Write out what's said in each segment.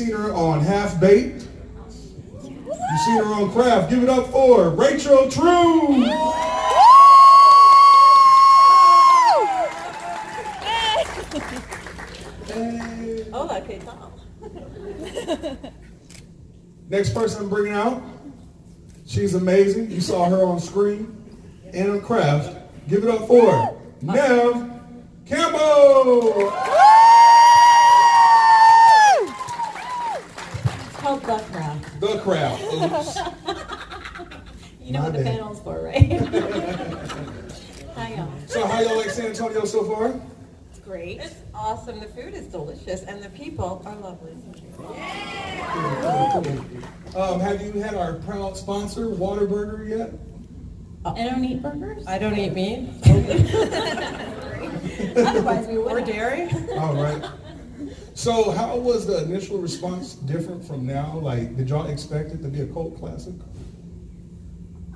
seen her on Half Baked. You seen her on Craft. Give it up for Rachel True. Hola, ¿qué tal? Next person I'm bringing out. She's amazing. You saw her on screen and on Craft. Give it up for Neve Campbell. Called The crowd. The crowd. Oops. You know My what the bad. panel's for, right? Hi, y'all. So how y'all like San Antonio so far? It's great. It's awesome. The food is delicious, and the people are lovely. Um, have you had our proud sponsor, Whataburger, yet? I don't eat burgers. I don't eat meat Otherwise, we would. or dairy. All right. So how was the initial response different from now? Like, did y'all expect it to be a cult classic?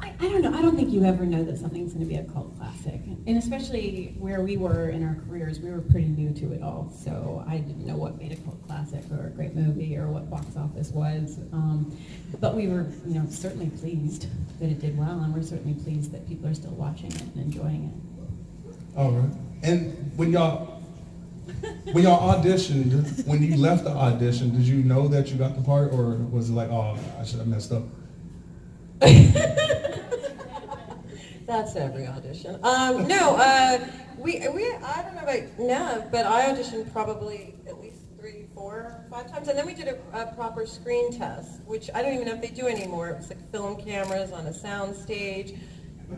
I, I don't know. I don't think you ever know that something's going to be a cult classic. And especially where we were in our careers, we were pretty new to it all. So I didn't know what made a cult classic or a great movie or what box office was. Um, but we were, you know, certainly pleased that it did well, and we're certainly pleased that people are still watching it and enjoying it. All right. And when y'all when y'all auditioned, when you left the audition, did you know that you got the part, or was it like, oh, I should have messed up? That's every audition. Um, no, uh, we, we, I don't know about Neve, but I auditioned probably at least three, four, five times. And then we did a, a proper screen test, which I don't even know if they do anymore. It was like film cameras on a sound stage.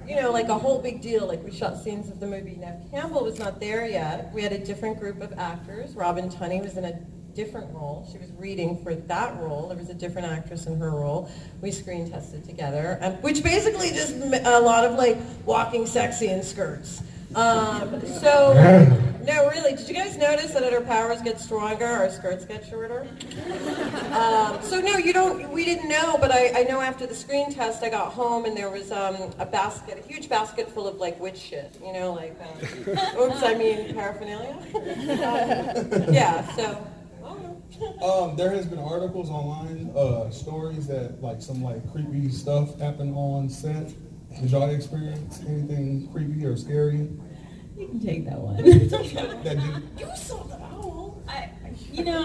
You know, like a whole big deal. Like we shot scenes of the movie. Neve Campbell was not there yet. We had a different group of actors. Robin Tunney was in a different role. She was reading for that role. There was a different actress in her role. We screen tested together, um, which basically just a lot of like walking sexy in skirts. Um, so, no, really, did you guys notice that as our powers get stronger, our skirts get shorter? Um, so no, you don't. We didn't know, but I, I know after the screen test, I got home and there was um, a basket, a huge basket full of like witch shit. You know, like um, oops, I mean paraphernalia. Um, yeah. So. oh, Um, there has been articles online, uh, stories that like some like creepy stuff happened on set. Did y'all experience anything creepy or scary? You can take that one. You, You saw the owl. I, you know,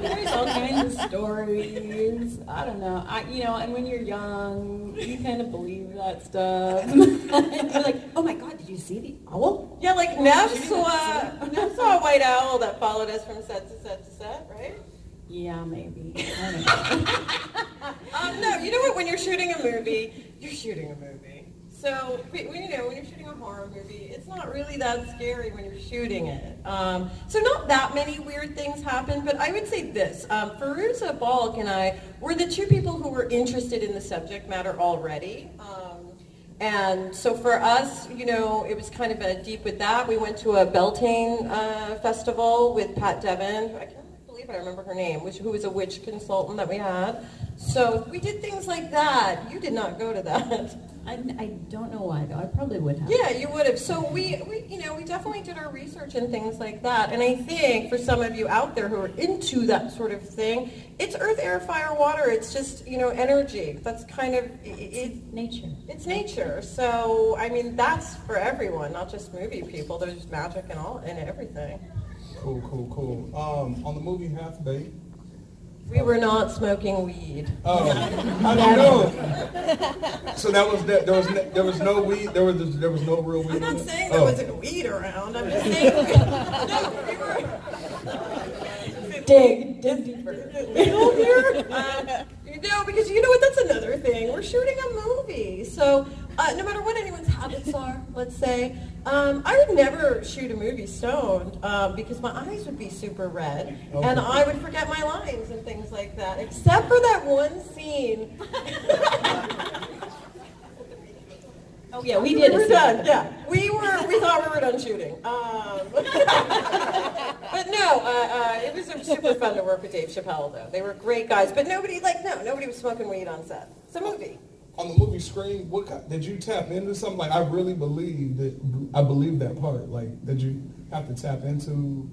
there's all kinds of stories. I don't know. I, you know, and when you're young, you kind of believe that stuff. and you're like, oh my God, did you see the owl? Yeah, like Neve saw, Neve saw a white owl that followed us from set to set to set, right? Yeah, maybe. I don't know. Um, no, you know what? When you're shooting a movie, you're shooting a movie. So, you know, when you're shooting a horror movie, it's not really that scary when you're shooting it. Um, so not that many weird things happen, but I would say this. Um, Balk and I were the two people who were interested in the subject matter already. Um, and so for us, you know, it was kind of a deep with that. We went to a Beltane uh, festival with Pat Devin. I can't believe I remember her name, which, who was a witch consultant that we had. So we did things like that. You did not go to that. I, I don't know why, though. I probably would have. Yeah, you would have. So we, we, you know, we definitely did our research and things like that. And I think for some of you out there who are into that sort of thing, it's earth, air, fire, water. It's just, you know, energy. That's kind of, it, it, Nature. it's nature. So, I mean, that's for everyone, not just movie people. There's magic and all, and everything. cool, cool, cool. Um, on the movie Half Baked, We were not smoking weed. Oh, I don't know. So that was that. There was no, there was no weed. There was there was no real weed. I'm not saying there Oh. wasn't weed around. I'm just saying, no, we were, Dig. Dig deeper. legal here? No, because you know what? That's another thing. We're shooting a movie, so uh, no matter what anyone's habits are, let's say, um, I would never shoot a movie stoned um, because my eyes would be super red, and I would forget my lines and things like that. Except for that one scene. Oh, yeah, we did. We were scene. done. Yeah, we were. We thought we were done shooting. Um, but no, uh, uh, it was super fun to work with Dave Chappelle. Though they were great guys. But nobody, like, no, nobody was smoking weed on set. It's a movie. On the movie screen, what kind, did you tap into something? Like I really believe that I believe that part. Like did you have to tap into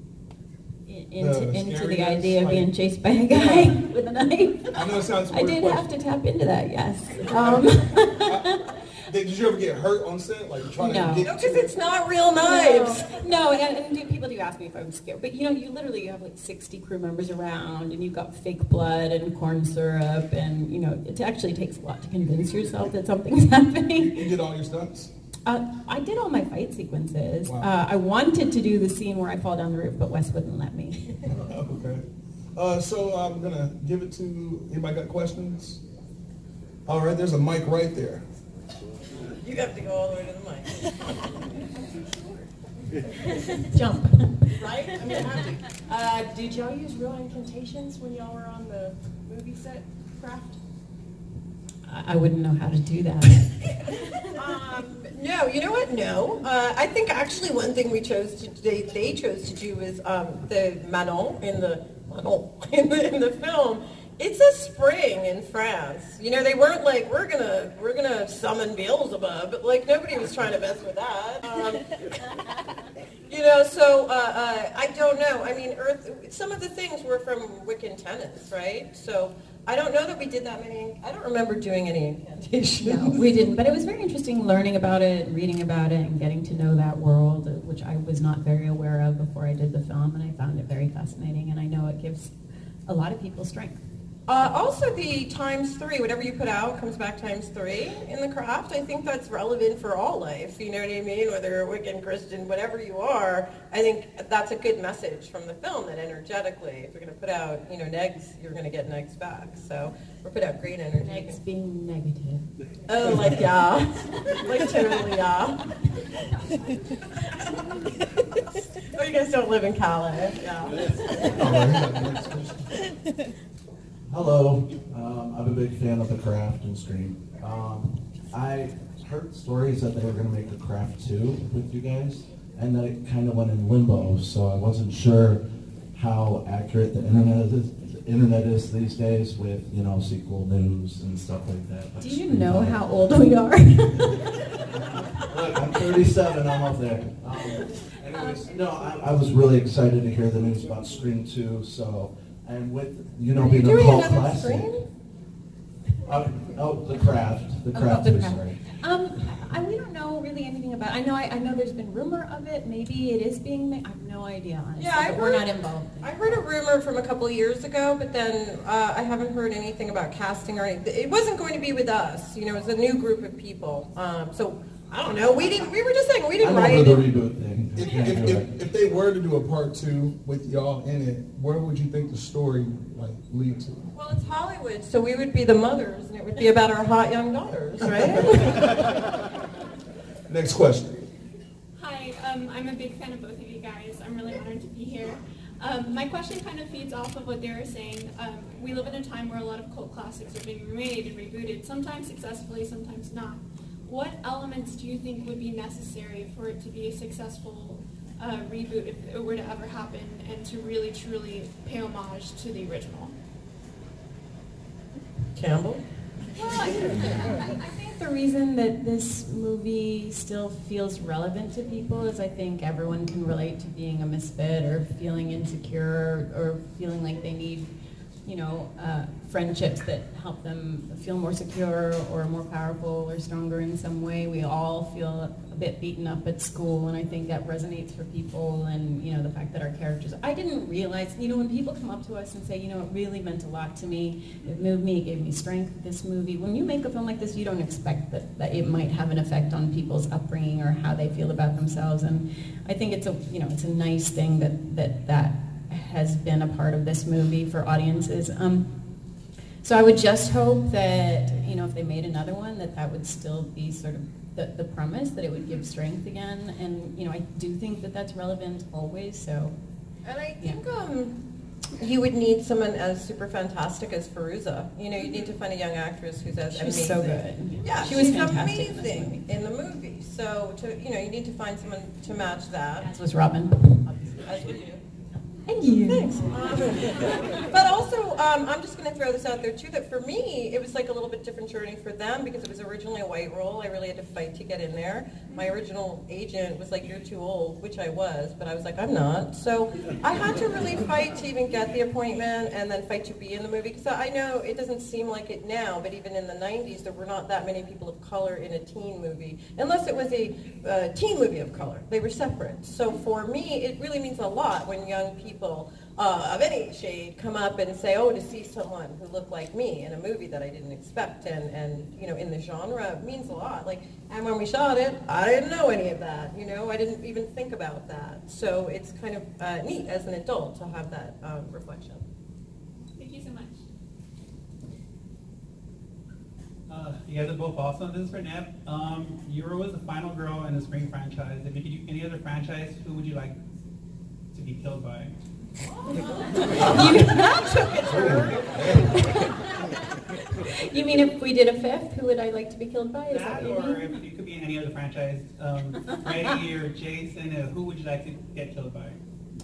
i- into, The into the idea of being chased by a guy with a knife. I know it sounds I did have to tap into that, yes. Um, Did, did you ever get hurt on set? Like trying No. to No, get because it's not real knives. No, and, and people do ask me if I'm scared, but you know, you literally you have like 60 crew members around, and you've got fake blood and corn syrup, and you know, it actually takes a lot to convince yourself that something's happening. You did all your stunts? Uh, I did all my fight sequences. Wow. Uh, I wanted to do the scene where I fall down the roof, but Wes wouldn't let me. okay. Uh, so I'm gonna give it to anybody got questions? All right, there's a mic right there. You have to go all the way to the mic. Jump. Right? I mean, I have to. Uh, did y'all use real incantations when y'all were on the movie set craft? I I wouldn't know how to do that. Um, no, you know what? No. Uh, I think actually one thing we chose to they, they chose to do is um, the Manon in the Manon in the, in the film. It's a spring in France. You know, they weren't like we're gonna we're gonna summon Beelzebub, but like nobody was trying to mess with that. Um, you know, so uh, uh, I don't know. I mean, Earth. Some of the things were from Wiccan tenets, right? So I don't know that we did that many. I don't remember doing any incantations. No, we didn't. But it was very interesting learning about it, reading about it, and getting to know that world, which I was not very aware of before I did the film, and I found it very fascinating. And I know it gives a lot of people strength. Uh, also, the times three, whatever you put out comes back times three in the craft. I think that's relevant for all life. You know what I mean? Whether you're Wiccan, Christian, whatever you are, I think that's a good message from the film. That energetically, if you're going to put out, you know, negs, you're going to get negs back. So, or put out great energy. Next being negative. Oh, like yeah, like totally yeah. oh, you guys don't live in Cali, yeah. All right, next question. Hello, um, I'm a big fan of the craft and Scream. Um, I heard stories that they were going to make a craft two with you guys, and that it kind of went in limbo. So I wasn't sure how accurate the internet is. The internet is these days with you know sequel news and stuff like that. like Do you know how old we are? Look, I'm 37. I'm up there. Um, anyways, no, I, I was really excited to hear the news about Scream 2. So, and with you know Are you being a doing cult another classic. screen? Uh, oh, the craft. The Oh, craft. the I'm craft. sorry. Um, I, we don't know really anything about. I know. I, I know there's been rumor of it. Maybe it is being made. I have no idea. Honestly, Yeah, I but we're heard- not involved. I heard a rumor from a couple of years ago, but then uh, I haven't heard anything about casting or anything. It wasn't going to be with us. You know, it was a new group of people. Um, so I don't know. We didn't. We were just saying we didn't I'm write over the it. reboot thing. If, if, if, if they were to do a part two with y'all in it, where would you think the story like lead to? Well, it's Hollywood, so we would be the mothers, and it would be about our hot young daughters, right? Next question. Hi, um, I'm a big fan of both of you guys. I'm really honored to be here. Um, my question kind of feeds off of what they were saying. Um, we live in a time where a lot of cult classics are being remade and rebooted, sometimes successfully, sometimes not. What elements do you think would be necessary for it to be a successful uh, reboot if it were to ever happen and to really truly pay homage to the original? Campbell. Well, I, I think the reason that this movie still feels relevant to people is I think everyone can relate to being a misfit or feeling insecure or, or feeling like they need, you know, uh, friendships that help them feel more secure or more powerful or stronger in some way. We all feel a bit beaten up at school, and I think that resonates for people. And you know, the fact that our characters. I didn't realize, you know, when people come up to us and say, you know, it really meant a lot to me. It moved me. It gave me strength. This movie. When you make a film like this, you don't expect that that it might have an effect on people's upbringing or how they feel about themselves. And I think it's a, you know, it's a nice thing that that that has been a part of this movie for audiences. Um, so I would just hope that, you know, if they made another one, that that would still be sort of the, the premise, that it would give strength again. And, you know, I do think that that's relevant always, so. And I think um, you would need someone as super fantastic as Fairuza. You know, you need to find a young actress who's as She was amazing. so good. Yeah, She was she's fantastic in amazing in the movie. So, to you know, you need to find someone to match that. As was Robin. As would you. Thank you. Thanks. Um, but also, um, I'm just going to throw this out there too. That for me, it was like a little bit different journey for them because it was originally a white role. I really had to fight to get in there. My original agent was like, "You're too old," which I was, but I was like, "I'm not." So I had to really fight to even get the appointment, and then fight to be in the movie. Because I know it doesn't seem like it now, but even in the '90s, there were not that many people of color in a teen movie, unless it was a uh, teen movie of color. They were separate. So for me, it really means a lot when young people uh, of any shade come up and say, "Oh, to see someone who looked like me in a movie that I didn't expect," and and you know, in the genre means a lot. Like, and when we shot it, I didn't know any of that. You know, I didn't even think about that. So it's kind of uh, neat as an adult to have that um, reflection. Thank you so much. Uh, you guys are both awesome. This is for Neve. Um, were was the final girl in the Scream franchise. If you could do any other franchise, who would you like to be killed by? You mean if we did a fifth, who would I like to be killed by? Is That, that what you or mean? if you could be in any other franchise, um, Freddy or Jason, uh, who would you like to get killed by?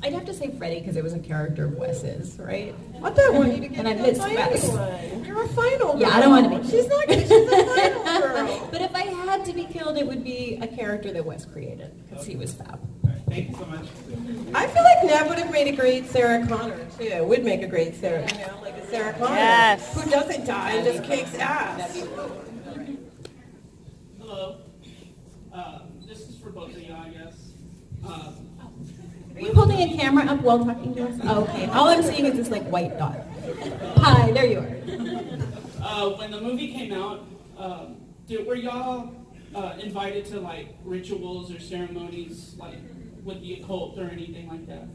I'd have to say Freddy because it was a character of Wes's, right? I don't want you to get And I killed miss by Wes. anyone. You're a final girl. Yeah, I don't want to be. She's not. She's a final girl. But if I had to be killed, it would be a character that Wes created because he was fab. All right, thank you so much. I feel like Neve would have made a great Sarah Connor too. Would make a great Sarah, you know, like a Sarah Connor Yes. who doesn't die and just kicks ass. Hello. Uh, this is for both of you, I guess. Um, Are you holding a camera up while talking to us? Oh, okay. All I'm seeing is this like white dot. Hi, there you are. uh, when the movie came out, um, did, were y'all uh, invited to like rituals or ceremonies, like with the occult or anything like that?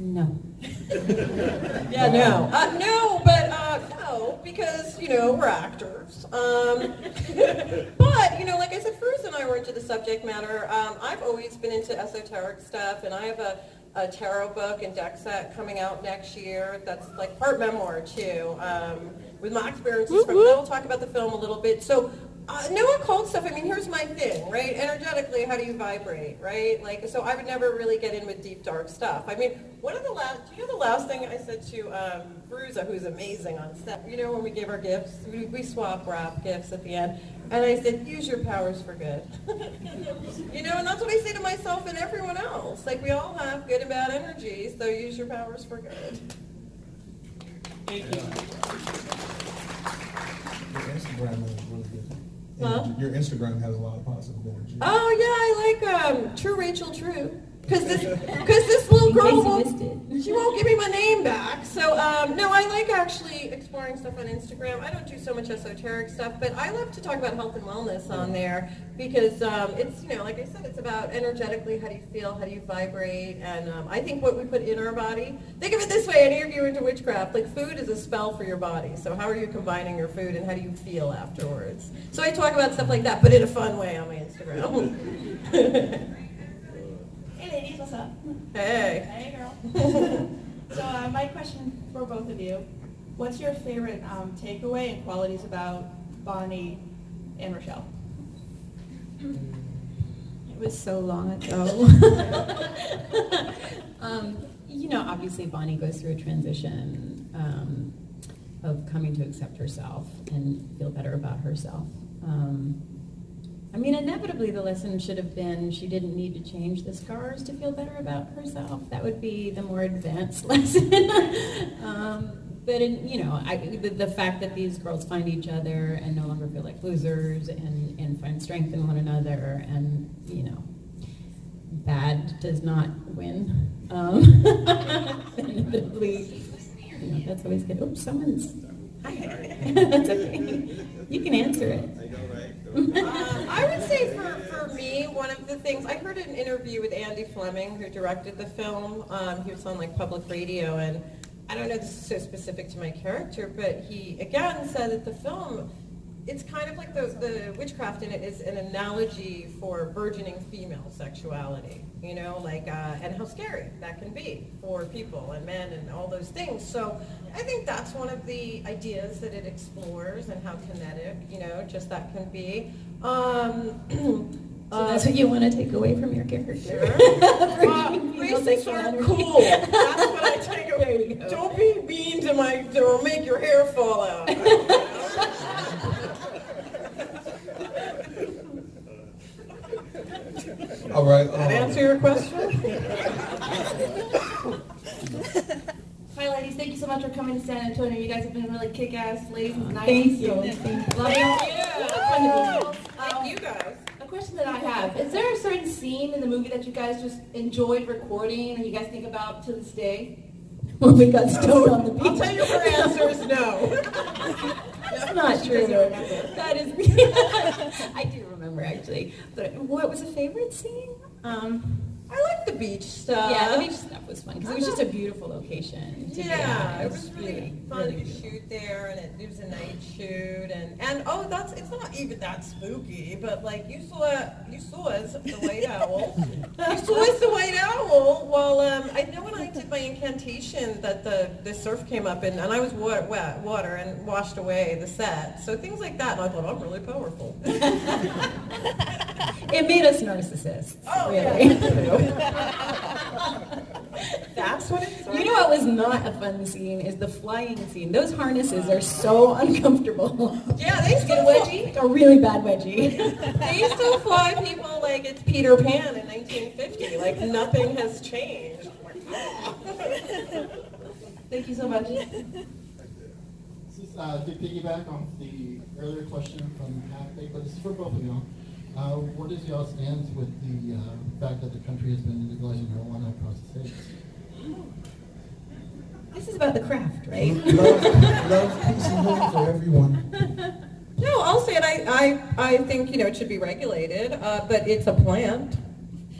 No. Yeah, no, uh, no, but uh, no, because you know we're actors. Um, but you know, like I said, Fruz and I were into the subject matter. Um, I've always been into esoteric stuff, and I have a, a tarot book and deck set coming out next year. That's like part memoir too, um, with my experiences from. And I will talk about the film a little bit. So. Uh, no occult stuff. I mean, here's my thing, right? Energetically, how do you vibrate, right? Like, so I would never really get in with deep, dark stuff. I mean, one of the last, do you know the last thing I said to um, Bruza, who's amazing on set? You know, when we gave our gifts, we, we swap wrap gifts at the end, and I said, use your powers for good. you know, and that's what I say to myself and everyone else. Like, we all have good and bad energies, so use your powers for good. Thank you. Your Instagram is really good. Huh? Your Instagram has a lot of positive energy. Oh yeah, I like um, True Rachel True. Because this, cause this little girl won't, she won't give me my name back. So um, no, I like actually exploring stuff on Instagram. I don't do so much esoteric stuff, but I love to talk about health and wellness on there because um, it's you know, like I said, it's about energetically how do you feel, how do you vibrate, and um, I think what we put in our body. Think of it this way: any of you into witchcraft, like food is a spell for your body. So how are you combining your food, and how do you feel afterwards? So I talk about stuff like that, but in a fun way on my Instagram. Hey ladies, what's up? hey. Hey girl. so uh, my question for both of you, what's your favorite um, takeaway and qualities about Bonnie and Rochelle? It was so long ago. um, you know, obviously Bonnie goes through a transition um, of coming to accept herself and feel better about herself. Um, I mean, inevitably the lesson should have been she didn't need to change the scars to feel better about herself. That would be the more advanced lesson. um, but in, you know, I, the, the fact that these girls find each other and no longer feel like losers and, and find strength in one another, and you know, bad does not win. Um, inevitably, you know, that's always good. Oops, someone's. hi. that's okay. You can answer it. I would say for, for me, one of the things, I heard an interview with Andy Fleming, who directed the film. Um, he was on like public radio, and I don't know this is so specific to my character, but he again said that the film, it's kind of like the, the witchcraft in it is an analogy for burgeoning female sexuality, you know, like, uh, and how scary that can be for people and men and all those things. So I think that's one of the ideas that it explores and how kinetic, you know, just that can be. Um, So that's what you want to take away from your character. Sure. Uh, racists are cool. That's what my takeaway. Don't be mean to my, or make your hair fall out. All right. That um, answer your question? Hi, ladies. Thank you so much for coming to San Antonio. You guys have been really kick-ass ladies of the night. Thank you. Love you. Thank Um, you guys. A question that I have: Is there a certain scene in the movie that you guys just enjoyed recording, and you guys think about to this day? When we got stoned on the beach. I'll tell you her answer is no. That's not true. That is. I do remember actually. But what was a favorite scene? Um, I like the beach stuff. yeah, the beach stuff was fun because it was just a beautiful location. Yeah, it was really fun really to shoot there, and it, it was a night shoot, and and oh, that's it's not even that spooky, but like you saw you saw us the white owl, you saw us the white owl. While um, I know when I did my incantation that the the surf came up and, and I was wet, wet water and washed away the set, so things like that. And I thought I'm really powerful. It made us narcissists. Oh, really. That's what it's. You know what was not a fun scene is the flying scene. Those harnesses are so uncomfortable. Yeah, they Get still a wedgie? A really bad wedgie. They still fly people like it's Peter Pan in 1950. Like nothing has changed. Thank you so much. This is uh, to piggyback off the earlier question from Half Baked, but this is for both of y'all. Uh, what is y'all stance with the uh, fact that the country has been legalizing marijuana across the states? This is about the craft, right? love, love, peace, and home for everyone. No, I'll say it. I, I, I think you know it should be regulated, uh, but it's a plant.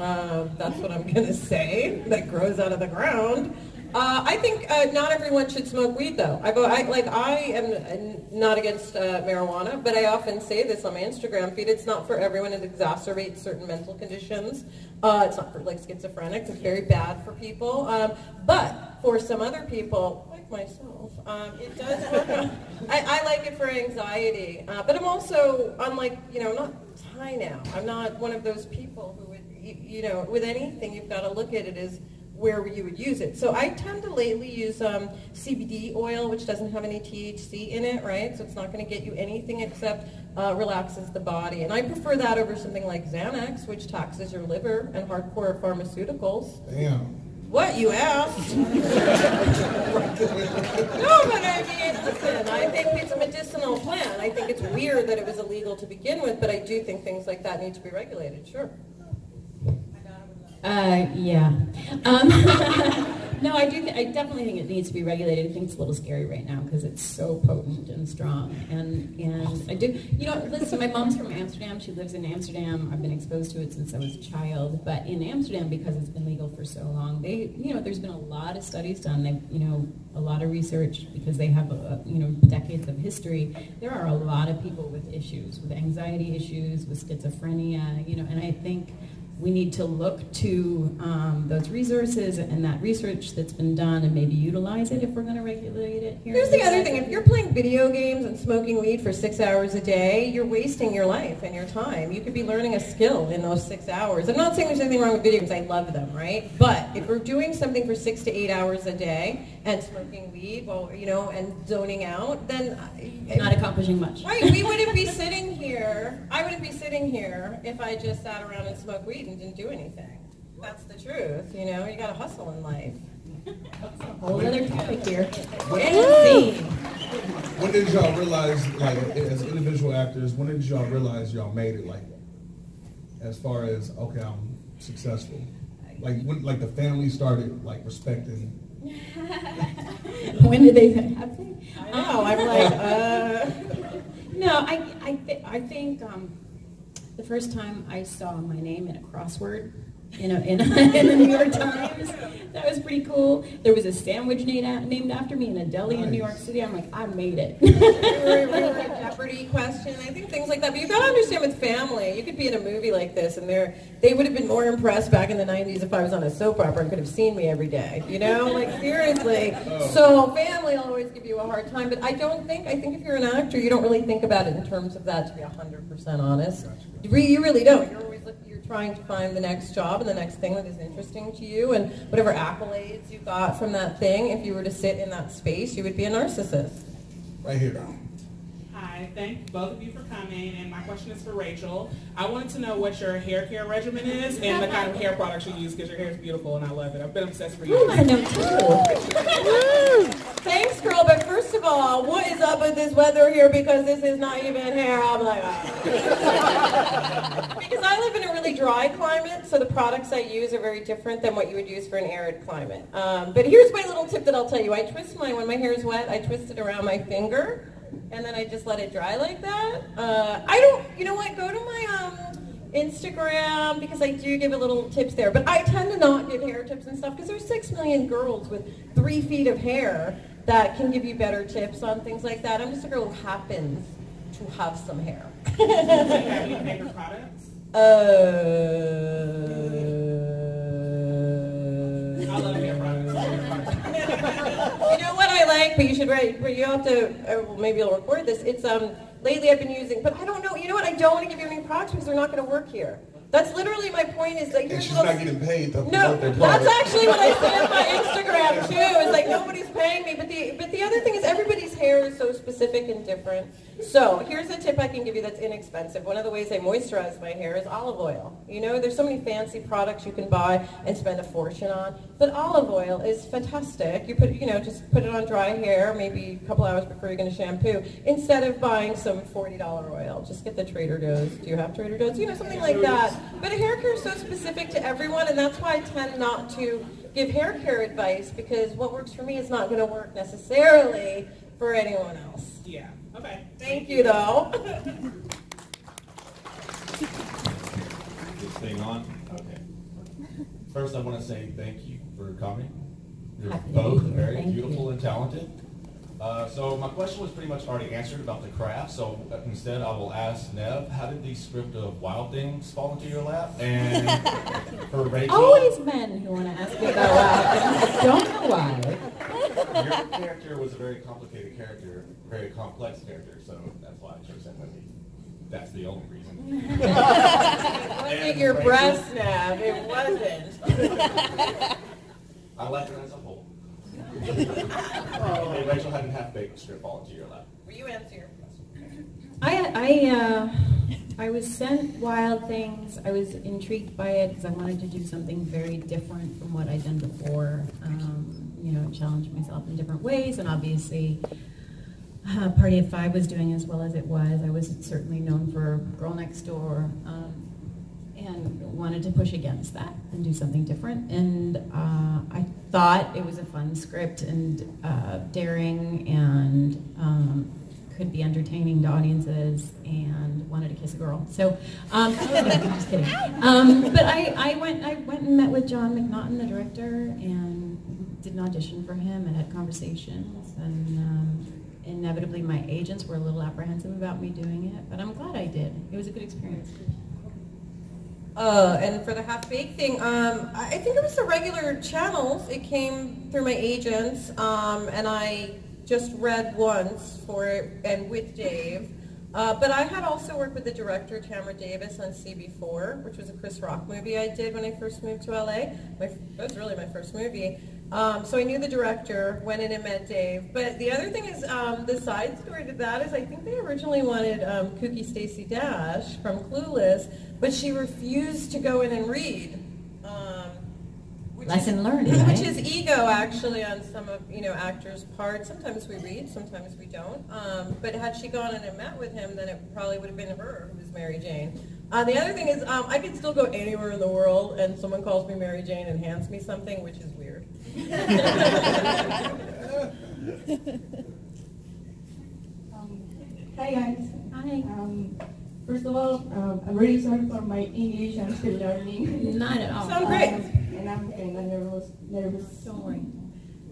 Uh, that's what I'm going to say. That grows out of the ground. Uh, I think uh, not everyone should smoke weed, though. I, I like I am not against uh, marijuana, but I often say this on my Instagram feed. It's not for everyone. It exacerbates certain mental conditions. Uh, it's not for like schizophrenics. It's very bad for people. Um, but for some other people, like myself, um, it does work. I, I like it for anxiety, uh, but I'm also unlike you know not high now. I'm not one of those people who would you know with anything you've got to look at it as where you would use it. So I tend to lately use um, CBD oil, which doesn't have any THC in it, right? So it's not going to get you anything except uh, relaxes the body. And I prefer that over something like Xanax, which taxes your liver and hardcore pharmaceuticals. Damn. What you asked? no, but I mean, listen. I think it's a medicinal plant. I think it's weird that it was illegal to begin with, but I do think things like that need to be regulated. Sure. Uh, yeah. Um, no, I do. Th- I definitely think it needs to be regulated. I think it's a little scary right now because it's so potent and strong. And and I do. You know, listen. My mom's from Amsterdam. She lives in Amsterdam. I've been exposed to it since I was a child. But in Amsterdam, because it's been legal for so long, they, you know, there's been a lot of studies done. They, you know, a lot of research because they have, a, you know, decades of history. There are a lot of people with issues, with anxiety issues, with schizophrenia. You know, and I think we need to look to um, those resources and that research that's been done and maybe utilize it if we're going to regulate it here. Here's the other thing. If you're playing video games and smoking weed for six hours a day, you're wasting your life and your time. You could be learning a skill in those six hours. I'm not saying there's anything wrong with video games. I love them, right? But if we're doing something for six to eight hours a day and smoking weed, well, you know, and zoning out, then I- Not accomplishing much. Right, we wouldn't be sitting here. I wouldn't be sitting here if I just sat around and smoked weed and didn't do anything. That's the truth, you know. You got to hustle in life. Whole other topic here. Anything. When did y'all realize, like, as individual actors, when did y'all realize y'all made it, like, as far as, okay, I'm successful? Like, when, like, the family started, like, respecting, when did they they? I know. I'm like, uh. No, I, I, th- I think um, the first time I saw my name in a crossword in, a, in, in the New York Times, that was pretty cool. There was a sandwich named, named after me in a deli in New York City. I'm like, I made it. we were, we were a Jeopardy question. I think things like that. But you've got to understand with family, you could be in a movie like this, and they're they would have been more impressed back in the '90s if I was on a soap opera and could have seen me every day. You know, like seriously. Oh. So family will always give you a hard time. But I don't think. I think if you're an actor, you don't really think about it in terms of that. To be hundred percent honest, you you really don't. You're always look, you're trying to find the next job and the next thing that is interesting to you and whatever accolades you got from that thing, if you were to sit in that space, you would be a narcissist. Right here. Hi, thank both of you for coming, and my question is for Rachel. I wanted to know what your hair care regimen is and the kind of hair products you use because your hair is beautiful and I love it. I've been obsessed for years. I know too. Thanks, girl, but first of all, what is up with this weather here because this is not even hair? I'm like, ah. because I live in a really dry climate, so the products I use are very different than what you would use for an arid climate. Um, but here's my little tip that I'll tell you. I twist my, when my hair is wet, I twist it around my finger, and then I just let it dry like that. Uh, I don't, you know what, go to my um, Instagram because I do give a little tips there. But I tend to not give hair tips and stuff because there's six million girls with three feet of hair that can give you better tips on things like that. I'm just a girl who happens to have some hair. You have favorite products? Uh, you know what I like, but you should write. But you have to. Well, maybe I'll record this. It's um. Lately, I've been using, but I don't know. You know what? I don't want to give you any products because they're not going to work here. That's literally my point. Is like And she's I'll- not getting paid No, that's actually what I say on my Instagram too. It's like nobody's paying me, but the but the other thing is everybody's hair is so specific and different. So here's a tip I can give you that's inexpensive. One of the ways I moisturize my hair is olive oil. You know, there's so many fancy products you can buy and spend a fortune on, but olive oil is fantastic. You put you know just put it on dry hair, maybe a couple hours before you're going to shampoo, instead of buying some forty dollar oil. Just get the Trader Joe's. Do you have Trader Joe's? You know, something like that. But hair care is so specific to everyone, and that's why I tend not to give hair care advice because what works for me is not going to work necessarily for anyone else. Yeah. Okay. Thank you, though. This thing on? Okay. First, I want to say thank you for coming. You're Happy to be both very Thank you. beautiful and talented. Uh, so my question was pretty much already answered about the craft. So uh, instead, I will ask Neve, how did the script of Wild Things fall into your lap? And for Rachel, Always men who want to ask me about wild things. Don't know why. your character was a very complicated character, very complex character. So that's why I chose that movie. That's the only reason. It wasn't your breast, Nav. It wasn't. I like her as a whole. Hey, Rachel, how did half-baked script fall into your lap? Will you answer your? I, I, uh, I was sent Wild Things. I was intrigued by it because I wanted to do something very different from what I'd done before. Um, you know, challenge myself in different ways, and obviously, uh, Party of Five was doing as well as it was. I was certainly known for Girl Next Door, um, and wanted to push against that and do something different. And uh, I thought it was a fun script and uh, daring and um, could be entertaining to audiences and wanted to kiss a girl. So, um, I'm just kidding. Um, but I, I went I went and met with John McNaughton, the director, and did an audition for him and had conversations. And um, inevitably, my agents were a little apprehensive about me doing it, but I'm glad I did. It was a good experience. Uh, and for the half baked thing, um, I think it was the regular channels. It came through my agents, um, and I just read once for it and with Dave. Uh, but I had also worked with the director Tamra Davis on CB4, which was a Chris Rock movie I did when I first moved to LA. My, that was really my first movie. Um, so I knew the director, went in and met Dave. But the other thing is, um, the side story to that is I think they originally wanted um, Kooky Stacey Dash from Clueless, but she refused to go in and read. Um, which Lesson is, learned, Which right? is ego, actually, on some of you know actors' parts. Sometimes we read, sometimes we don't. Um, but had she gone in and met with him, then it probably would have been her who was Mary Jane. Uh, the other thing is, um, I can still go anywhere in the world, and someone calls me Mary Jane and hands me something, which is weird. Um, hi guys. Hi. Um, first of all, um, I'm really sorry for my English. I'm still learning. Not at all. Sound great. Um, and I'm kind of nervous. Nervous. Don't worry.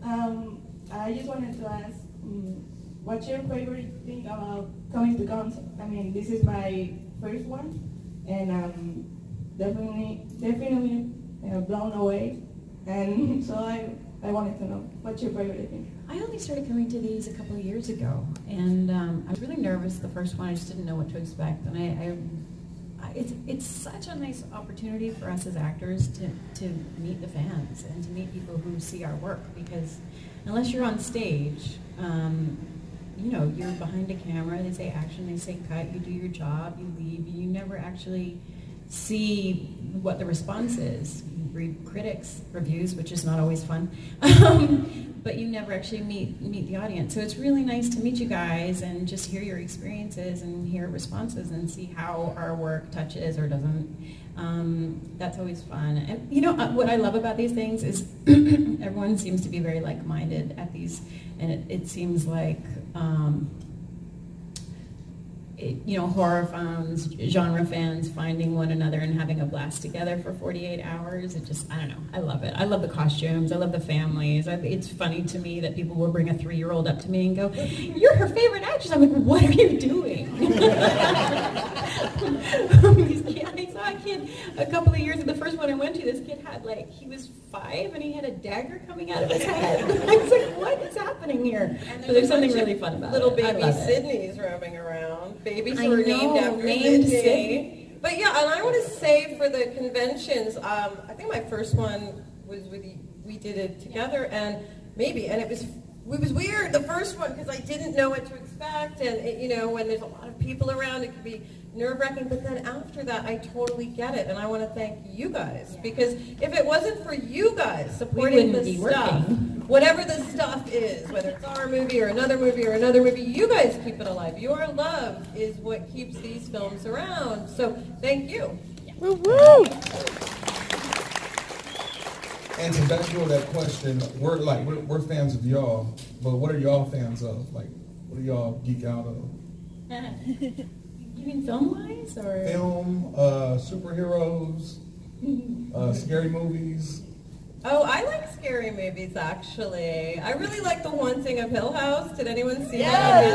Um, I just wanted to ask, um, what's your favorite thing about coming to cons? I mean, this is my first one, and um, definitely, definitely uh, blown away. And so I, I wanted to know what's your favorite thing. I only started coming to these a couple of years ago, and um, I was really nervous the first one. I just didn't know what to expect, and I, I, I it's it's such a nice opportunity for us as actors to, to meet the fans and to meet people who see our work because unless you're on stage, um, you know, you're behind a camera, they say action, they say cut, you do your job, you leave, you never actually see what the response is. You read critics' reviews, which is not always fun, um, but you never actually meet meet the audience. So it's really nice to meet you guys and just hear your experiences and hear responses and see how our work touches or doesn't. Um, that's always fun. And you know uh, what I love about these things is everyone seems to be very like-minded at these, and it, it seems like. Um, it, you know, horror fans, genre fans finding one another and having a blast together for 48 hours. It just, I don't know, I love it. I love the costumes. I love the families. I, it's funny to me that people will bring a three-year-old up to me and go, you're her favorite actress. I'm like, what are you doing? saw a kid a couple of years, of the first one I went to, this kid had like, he was five and he had a dagger coming out of his head. I was like, what is happening here? And So there's something really fun about little it. I baby. Sydneys roaming around. Babies I who are know, named after named Sydney. Sydney. But yeah, and I want to say for the conventions, um, I think my first one was with we did it together, and maybe, and it was it was weird the first one because I didn't know what to expect, and it, you know when there's a lot of people around, it could be nerve wracking. But then after that, I totally get it, and I want to thank you guys because if it wasn't for you guys supporting wouldn't this stuff, working. whatever the stuff is, whether it's our movie or another movie or another movie, you guys keep it alive. Your love is what keeps these films around. So thank you. Woo woo! And to backdoor that question, we're like we're, we're fans of y'all, but what are y'all fans of? Like, what do y'all geek out of? You mean film-wise or? Film, uh, superheroes, uh, scary movies. Oh, I like scary movies actually. I really like The Haunting of Hill House. Did anyone see that?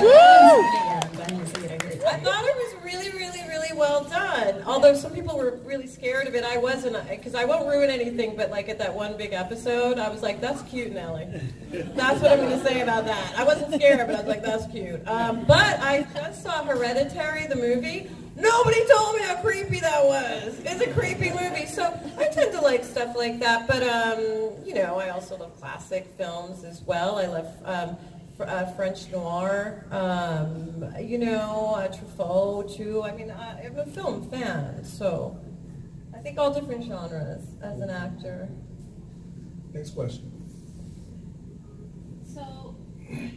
I thought it was really, really, really well done. Although some people were really scared of it, I wasn't because I won't ruin anything. But like at that one big episode, I was like, "That's cute, Nellie." That's what I'm going to say about that. I wasn't scared, but I was like, "That's cute." Um, but I just saw Hereditary, the movie. Nobody told me how creepy that was. It's a creepy movie, so I tend to like stuff like that. But um, you know, I also love classic films as well. I love um, uh, French noir. Um, you know, uh, Truffaut too. I mean, I, I'm a film fan, so I think all different genres as an actor. Next question. So,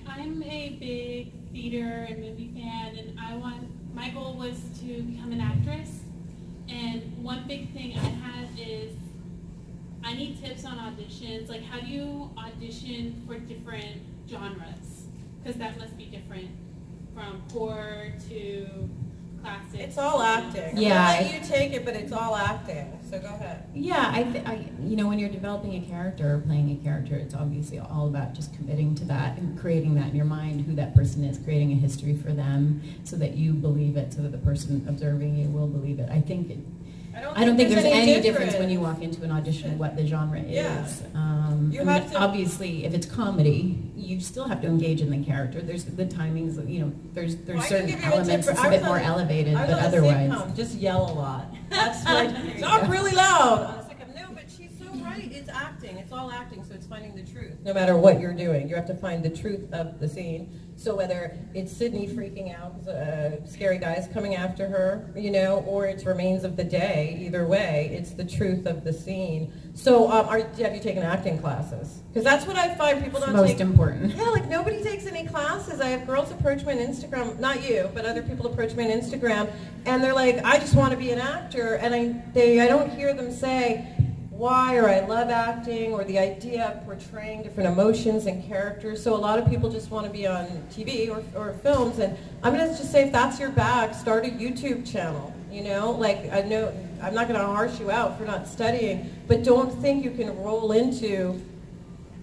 I'm a big theater and movie fan, and I want my goal was to become an actress. And one big thing I had is I need tips on auditions. Like, how do you audition for different genres? Because that must be different from horror to classic. It's all acting. Yeah, I'm let you take it, but it's all acting. So go ahead. Yeah, I, th- I, you know, when you're developing a character or playing a character, it's obviously all about just committing to that and creating that in your mind, who that person is, creating a history for them, so that you believe it, so that the person observing you will believe it. I think it, I don't I don't think think there's any any difference when you walk into an audition what the genre Yeah. is. Um, You I mean, to- obviously, if it's comedy, you still have to engage in the character. There's the timings, you know, there's there's Well, certain a elements for- I a bit more on- elevated, but otherwise. sitcom, just yell a lot. That's you talk really loud. On a sitcom. No, but she's so right. It's acting. It's all acting. So it's finding the truth. No matter what you're doing, you have to find the truth of the scene. So whether it's Sydney freaking out, a scary guy's coming after her, you know, or it's remains of the day. Either way, it's the truth of the scene. So um, are, have you taken acting classes? Because that's what I find people don't most take. important. Yeah, like nobody takes any classes. I have girls approach me on Instagram, not you, but other people approach me on Instagram, and they're like, I just want to be an actor, and I they I don't hear them say why or I love acting or the idea of portraying different emotions and characters. So a lot of people just want to be on TV or, or films, and I'm gonna just say if that's your bag, start a YouTube channel. You know, like I know I'm not gonna harsh you out for not studying, but don't think you can roll into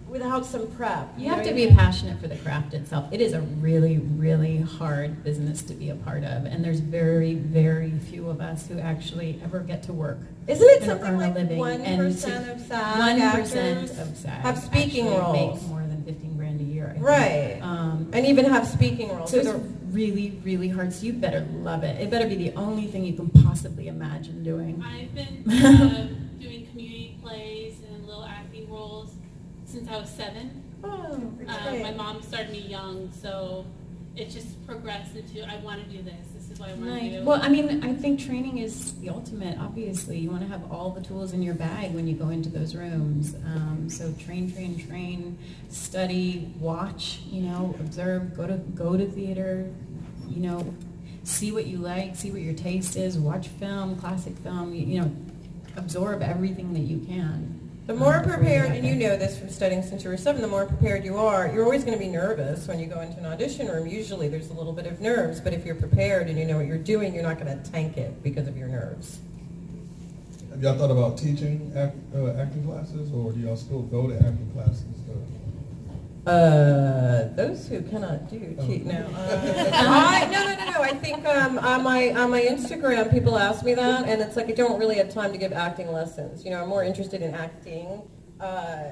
without some prep. You have what to be passionate for the craft itself. It is a really, really hard business to be a part of, and there's very, very few of us who actually ever get to work. Isn't it and something earn a like living. 1% And of SAG 1% of SAG have speaking actually roles? Make more than 15 grand a year. I think. Right. Um, and even have speaking roles. so So it's really, really hard, so you better love it. It better be the only thing you can possibly imagine doing. I've been uh, since I was seven. Oh, Um, my mom started me young, so it just progressed into I want to do this. This is what I want to do. Well, I mean, I think training is the ultimate. Obviously, you want to have all the tools in your bag when you go into those rooms. Um, so train, train, train, study, watch. You know, observe. Go to go to theater. You know, see what you like, see what your taste is. Watch film, classic film. You, you know, absorb everything that you can. The more prepared, and you know this from studying since you were seven, the more prepared you are, you're always going to be nervous when you go into an audition room. Usually there's a little bit of nerves, but if you're prepared and you know what you're doing, you're not going to tank it because of your nerves. Have y'all thought about teaching act, uh, acting classes, or do y'all still go to acting classes? Uh, those who cannot do cheat now. Uh, I, no, no, no, no. I think um, on my on my Instagram, people ask me that, and it's like I don't really have time to give acting lessons. You know, I'm more interested in acting uh,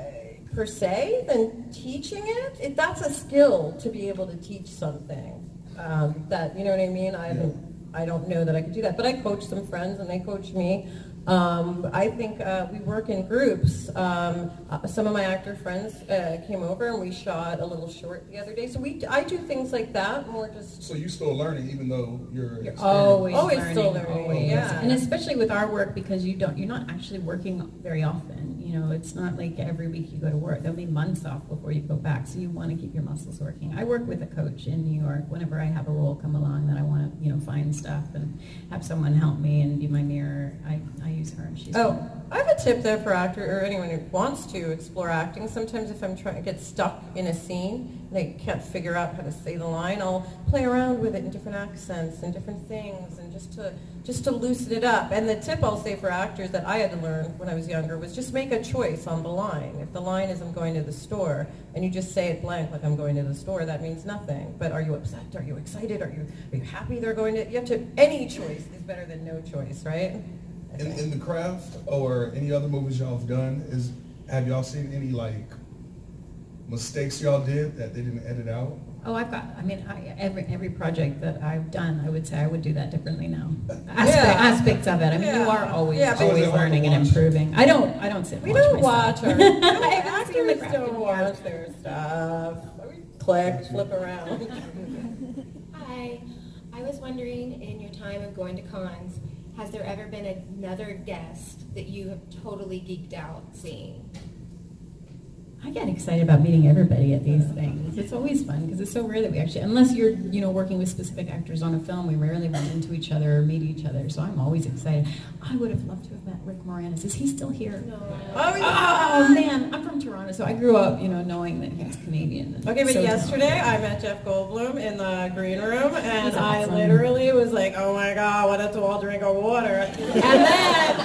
per se than teaching it. it. That's a skill to be able to teach something. Um, that you know what I mean. I haven't. I don't know that I could do that, but I coach some friends, and they coach me. Um, I think uh, we work in groups. Um, uh, some of my actor friends uh, came over and we shot a little short the other day. So we, I do things like that, more just. So you still learning, even though you're, You're always, Always learning, still learning, always. yeah. And especially with our work because you don't, you're not actually working very often. You know, it's not like every week you go to work. There'll be months off before you go back, so you want to keep your muscles working. I work with a coach in New York. Whenever I have a role come along that I want to, you know, find stuff and have someone help me and be my mirror, I, I use her she's. Oh, I have a tip there for actor or anyone who wants to explore acting. Sometimes if I'm trying to get stuck in a scene and I can't figure out how to say the line, I'll play around with it in different accents and different things and just to just to loosen it up. And the tip I'll say for actors that I had to learn when I was younger was just make a choice on the line. If the line is I'm going to the store and you just say it blank like I'm going to the store, that means nothing. But are you upset? Are you excited? Are you are you happy they're going to you have to any choice is better than no choice, right? In, in the craft or any other movies y'all have done, is have y'all seen any like mistakes y'all did that they didn't edit out? Oh, I've got. I mean, I, every every project that I've done, I would say I would do that differently now. Aspect, Yeah. Aspects of it. I mean, you are always Yeah, always So is it hard to learning and improving. I don't. I don't sit. and We watch don't watch our no, I haven't seen the actors don't watch their stuff. We click, flip around. Hi, I was wondering in your time of going to cons, has there ever been another guest that you have totally geeked out seeing? I get excited about meeting everybody at these things. It's always fun because it's so rare that we actually, unless you're, you know, working with specific actors on a film, we rarely run into each other or meet each other. So I'm always excited. I would have loved to have met Rick Moranis. Is he still here? No. Oh, yeah. Oh man, I'm from Toronto, so I grew up, you know, knowing that he's Canadian. Okay, but So yesterday I met Jeff Goldblum in the green room, and He's I literally was like, "Oh my god, what a tall drink of water!" And then,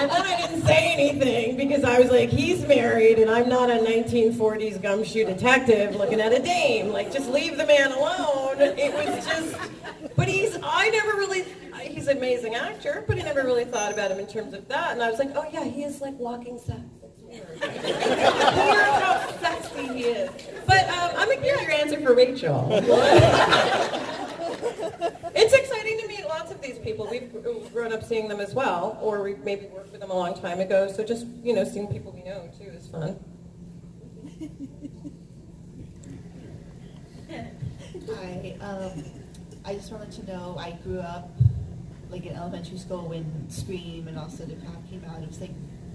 and then I didn't say anything because I was like, "He's married, and I'm not a 1940s gumshoe detective looking at a dame. Like, just leave the man alone." It was just, but he's. I never really. He's an amazing actor, but I never really thought about him in terms of that. And I was like, "Oh yeah, he is like walking sex." Weird how sexy he is. But um, I'm a Here's your answer for Rachel. it's exciting to meet lots of these people. We've grown up seeing them as well, or we've maybe worked with them a long time ago. So just you know, seeing people we know too is fun. Hi, um, I just wanted to know, I grew up like in elementary school when Scream and also The Craft came out. It was like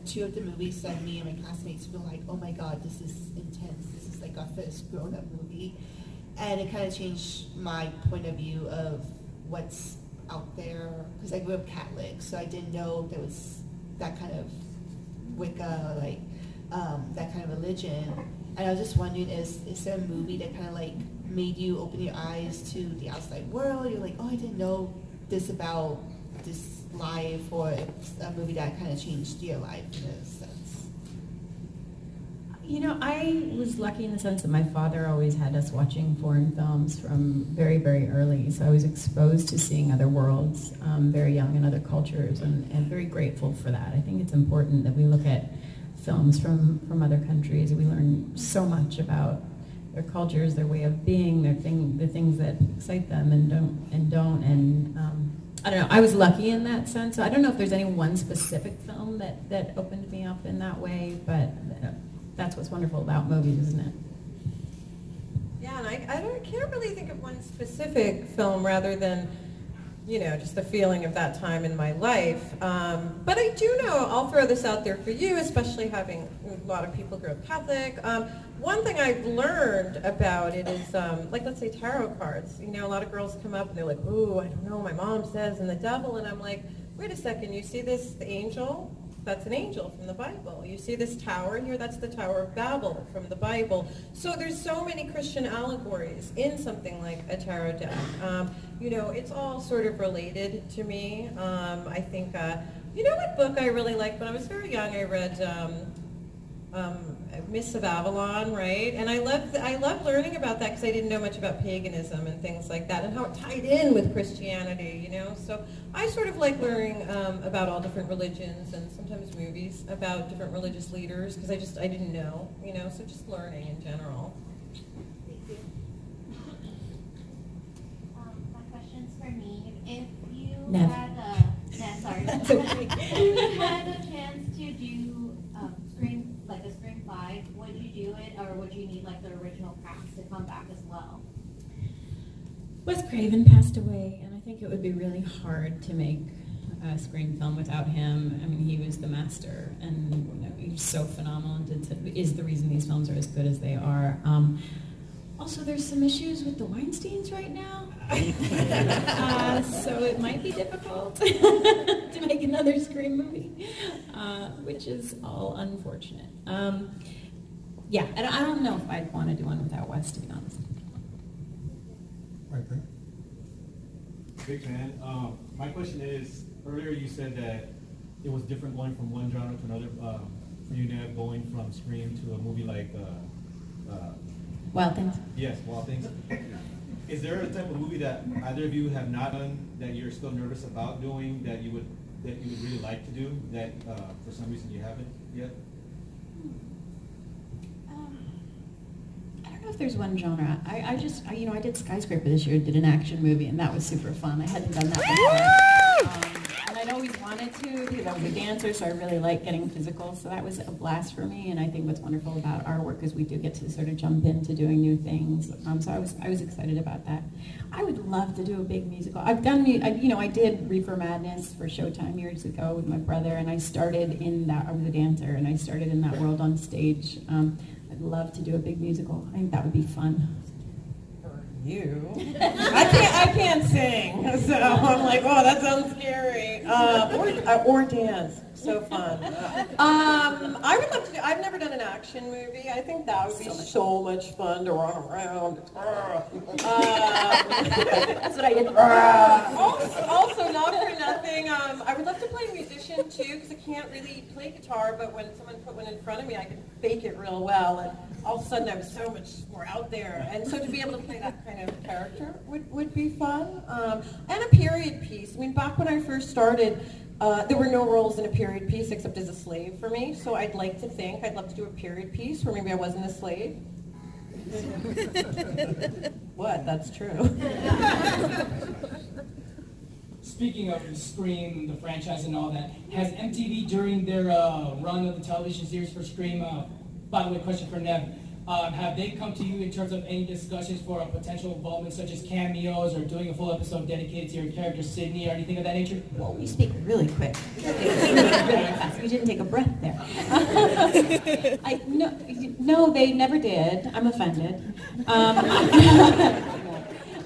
two of the movies that me and my classmates were like, oh my god, this is intense. This is like our first grown-up movie. And it kind of changed my point of view of what's out there. Because I grew up Catholic, so I didn't know there was that kind of Wicca, like um, that kind of religion. And I was just wondering, is is there a movie that kind of like made you open your eyes to the outside world? You're like, oh, I didn't know this about this life, or a movie that kind of changed your life in a sense. You know, I was lucky in the sense that my father always had us watching foreign films from very, very early. So I was exposed to seeing other worlds um, very young and other cultures, and, and very grateful for that. I think it's important that we look at films from, from other countries. We learn so much about their cultures, their way of being, their thing, the things that excite them and don't and don't. And um, I don't know. I was lucky in that sense. I don't know if there's any one specific film that that opened me up in that way, but that's what's wonderful about movies, isn't it? Yeah, and I, I don't, can't really think of one specific film rather than, you know, just the feeling of that time in my life. Um, but I do know, I'll throw this out there for you, especially having a lot of people grow up Catholic. Um, one thing I've learned about it is, um, like, let's say tarot cards. You know, a lot of girls come up and they're like, ooh, I don't know, my mom says, and the devil. And I'm like, wait a second, you see this angel? That's an angel from the Bible. You see this tower here? That's the Tower of Babel from the Bible. So there's so many Christian allegories in something like a tarot deck. Um, you know, it's all sort of related to me. Um, I think, uh, you know what book I really liked? When I was very young, I read um, um, Mists of Avalon, right? And I love I loved learning about that because I didn't know much about paganism and things like that and how it tied in with Christianity, you know? So I sort of like learning um, about all different religions and sometimes movies about different religious leaders because I just, I didn't know, you know? So just learning in general. Um, my question's for me. If you Neve. had a, Neve, sorry. If you had a would you do it or would you need like the original cast to come back as well? Wes Craven passed away, and I think it would be really hard to make a Scream film without him. I mean, he was the master, and you know, he was so phenomenal, and is the reason these films are as good as they are. Um, also, there's some issues with the Weinsteins right now, uh, so it might be difficult to make another Scream movie, uh, which is all unfortunate. Um, yeah, and I don't know if I'd want to do one without Wes, to be honest. Right there. Big fan. Um, my question is, earlier you said that it was different going from one genre to another. Um, for you, now, going from Scream to a movie like uh, uh, Wild Things. Yes, Wild Things. Is there a type of movie that either of you have not done that you're still nervous about doing that you would that you would really like to do that uh, for some reason you haven't yet? I don't know if there's one genre. I, I just, I, you know, I did Skyscraper this year, did an action movie, and that was super fun. I hadn't done that before. Um, and I'd always wanted to because I was a dancer, so I really like getting physical. So that was a blast for me. And I think what's wonderful about our work is we do get to sort of jump into doing new things. Um, so I was, I was excited about that. I would love to do a big musical. I've done, I, you know, I did Reefer Madness for Showtime years ago with my brother, and I started in that. I was a dancer, and I started in that world on stage. Um, I'd love to do a big musical. I think that would be fun. For You? I can't, I can't sing, so I'm like, oh, that sounds scary. Uh, or, uh, or dance, so fun. Um, I would love to do, I've never done an action movie. I think that would be so much fun to run around. Uh, That's what I did. also, also, not nothing, um, I would love to play a musician too, because I can't really play guitar, but when someone put one in front of me, I could fake it real well, and all of a sudden I was so much more out there. And so to be able to play that kind of character would, would be fun. Um, and a period piece. I mean, back when I first started, uh, there were no roles in a period piece except as a slave for me. So I'd like to think I'd love to do a period piece where maybe I wasn't a slave. what? That's true. Speaking of Scream, the franchise and all that, has MTV during their uh, run of the television series for Scream, uh, by the way, question for Neve, um, have they come to you in terms of any discussions for a potential involvement such as cameos or doing a full episode dedicated to your character Sidney or anything of that nature? Well, we speak really quick. You didn't take a breath there. I, no, no, they never did. I'm offended. Um,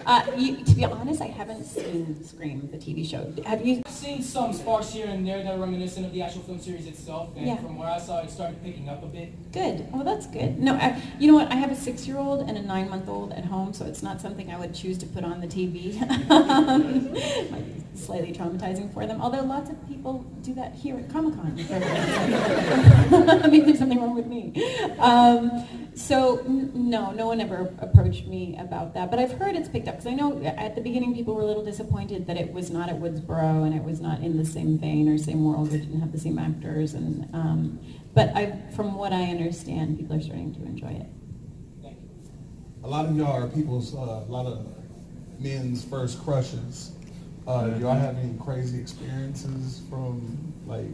uh, you, to be honest, I haven't seen Scream, the TV show. Have you? I've seen some sparks here and there that are reminiscent of the actual film series itself, and Yeah. from where I saw it, started picking up a bit. Good. Oh, that's good. No, I, you know what? I have a six-year-old and a nine-month-old at home, so it's not something I would choose to put on the TV. Might be slightly traumatizing for them. Although lots of people do that here at Comic Con. Maybe there's something wrong with me. Um, so n- no, no one ever approached me about that. But I've heard it's picked up because I know at the beginning people were a little disappointed that it was not at Woodsboro and it was not in the same vein or same world or didn't have the same actors. And um, but I, from what I understand, people are starting to enjoy it. a lot of y'all are people's, uh, a lot of men's first crushes. Uh, do y'all have any crazy experiences from like,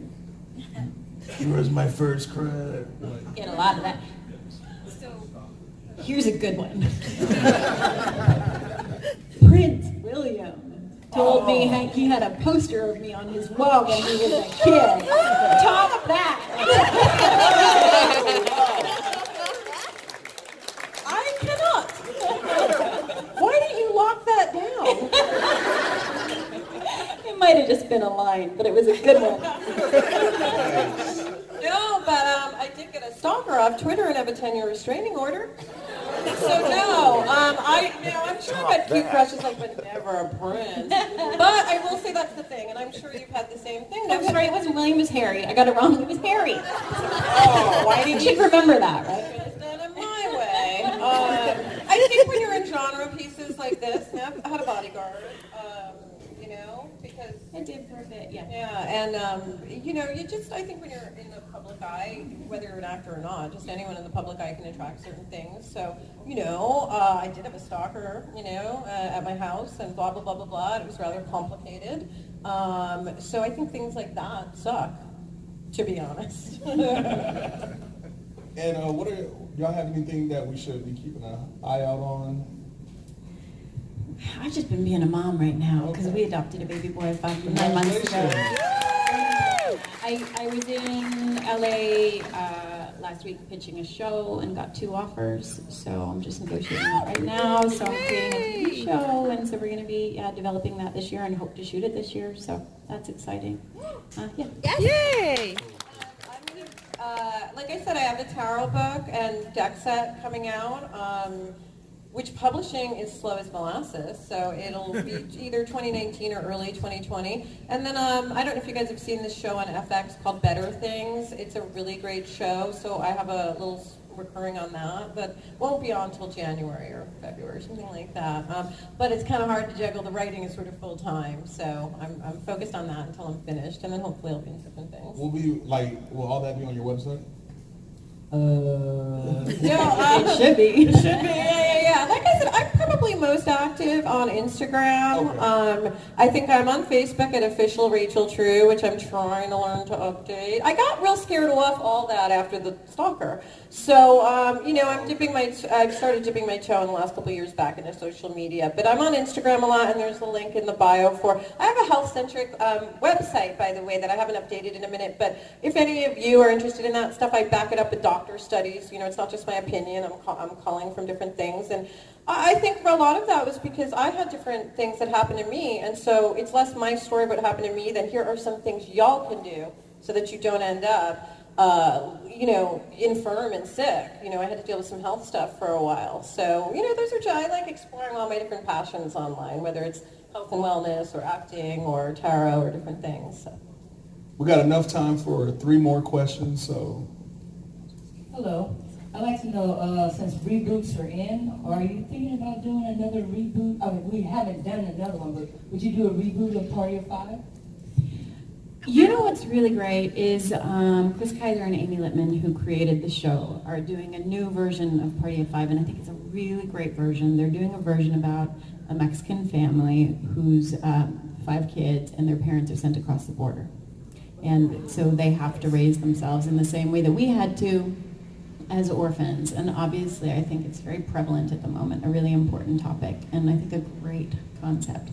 he was my first crush? Like, Get a lot of that. Here's a good one. Prince William told me he- he had a poster of me on his wall when he was a kid. Talk that. I cannot. Why did you lock that down? It might have just been a line, but it was a good one. No, but um, I did get a stalker off Twitter and have a 10-year restraining order. So no, um, I, you know, I'm sure I've had cute crushes like, but never a prince. But I will say that's the thing, and I'm sure you've had the same thing. I'm sorry, it wasn't William, it was Harry. I got it wrong. It was Harry. Oh, why did you you should remember that, right? It's done it my way. Um, I think when you're in genre pieces like this, Neve, I had a bodyguard, um, you know, because I did for a bit, yeah. Yeah, and um, you know, you just I think when you're in the public eye, whether you're an actor or not, just anyone in the public eye can attract certain things. So you know, uh, I did have a stalker, you know, uh, at my house, and blah blah blah blah blah. It was rather complicated. Um, so I think things like that suck, to be honest. and uh, what are y'all have anything that we should be keeping an eye out on? I've just been being a mom right now because we adopted a baby boy five, nine months ago. I, I was in LA uh, last week pitching a show and got two offers. So I'm just negotiating that right now. So I'm creating a TV show, and so we're going to be yeah, developing that this year and hope to shoot it this year. So that's exciting. Uh, yeah. Yay! Uh, like I said, I have a tarot book and deck set coming out, um, which publishing is slow as molasses, so it'll be either 2019 or early 2020. And then um, I don't know if you guys have seen this show on FX called Better Things. It's a really great show, so I have a little recurring on that, but won't be on until January or February, something like that. Um, but it's kind of hard to juggle. The writing is sort of full time, so I'm, I'm focused on that until I'm finished, and then hopefully I'll be in different things. Will be like, will all that be on your website? Uh, no, um, It should be. It should be. Yeah, yeah, yeah. Like I said, I'm probably most active on Instagram. Um, I think I'm on Facebook at official Rachel True, which I'm trying to learn to update. I got real scared off all that after the stalker. So, um, you know, I'm dipping my, I've started dipping my toe in the last couple of years back into social media. But I'm on Instagram a lot, and there's a link in the bio for. I have a health-centric um, website, by the way, that I haven't updated in a minute. But if any of you are interested in that stuff, I back it up with doctor studies. You know, it's not just my opinion. I'm, call, I'm calling from different things, and I I think for a lot of that was because I had different things that happened to me, and so it's less my story what happened to me than here are some things y'all can do so that you don't end up, uh, you know, infirm and sick. You know, I had to deal with some health stuff for a while, so you know, those are I like exploring all my different passions online, whether it's health and wellness or acting or tarot or different things. So. We got enough time for three more questions, so Hello. I'd like to know, uh, since reboots are in, are you thinking about doing another reboot? I mean, we haven't done another one, but would you do a reboot of Party of Five? You know what's really great is um, Chris Keyser and Amy Lippman, who created the show, are doing a new version of Party of Five, and I think it's a really great version. They're doing a version about a Mexican family whose um, five kids and their parents are sent across the border. And so they have to raise themselves in the same way that we had to as orphans. And obviously, I think it's very prevalent at the moment, a really important topic, and I think a great concept.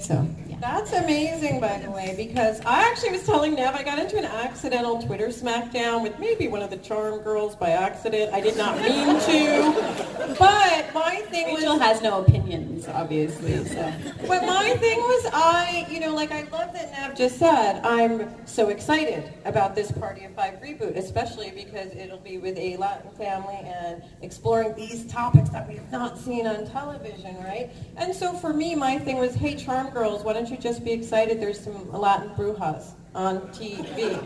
So, yeah. That's amazing, by the way, because I actually was telling Neve I got into an accidental Twitter smackdown with maybe one of the Charmed girls by accident. I did not mean to, but my thing Rachel was has no opinions, obviously. So. But my thing was, I, you know, like I love that Neve just said, I'm so excited about this Party of Five reboot, especially because it'll be with a Latin family and exploring these topics that we have not seen on television, right? And so for me, my thing was, hey, Charmed Girls, why don't you just be excited? There's some Latin brujas on TV.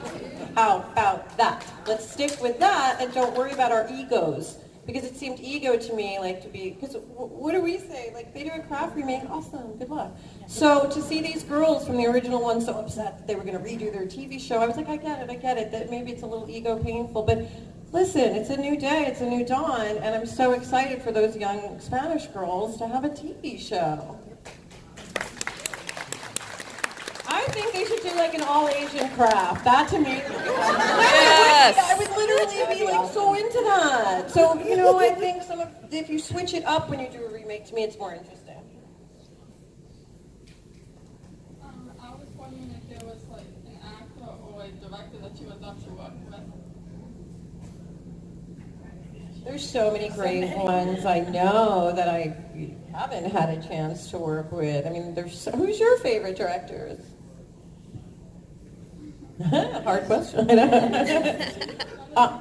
How about that? Let's stick with that and don't worry about our egos because it seemed ego to me like to be because what do we say? Like they do a craft remake awesome good luck. So to see these girls from the original one so upset that they were going to redo their tv show i was like i get it i get it that maybe it's a little ego painful but Listen, it's a new day, it's a new dawn, and I'm so excited for those young Spanish girls to have a TV show. I think they should do like an all Asian craft. That to me, Yes. I would literally be like so into that. So you know, I think some of if you switch it up when you do a remake, to me, it's more interesting. Um, I was wondering if there was like an actor or a director that you would love to work with. There's so many great ones I know that I haven't had a chance to work with. I mean, there's so, who's your favorite directors? Hard question. uh,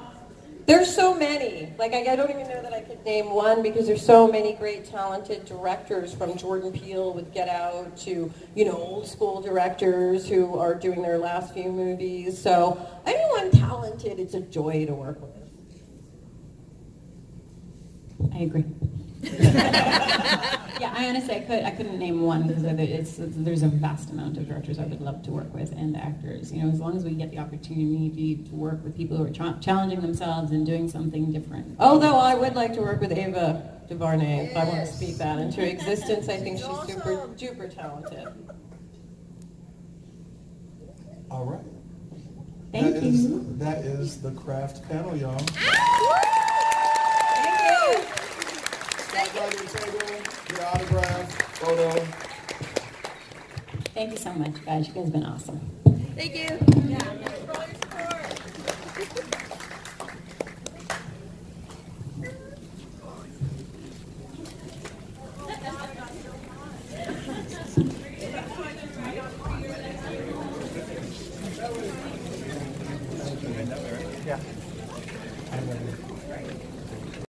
there's so many. Like I, I don't even know that I could name one because there's so many great talented directors from Jordan Peele with Get Out to you know old school directors who are doing their last few movies. So anyone talented, it's a joy to work with. I agree. yeah, I honestly I could I couldn't name one because it's, it's there's a vast amount of directors I would love to work with and actors. You know, as long as we get the opportunity to work with people who are tra- challenging themselves and doing something different. Although I would like to work with Ava DuVernay, if I want to speak that into existence. I think she's super duper talented. All right. Thank That you. is- that is the craft panel, y'all. Ah! Stop by your table, get an autograph, photo. Thank you so much, guys. You guys have been awesome. Thank you. Yeah.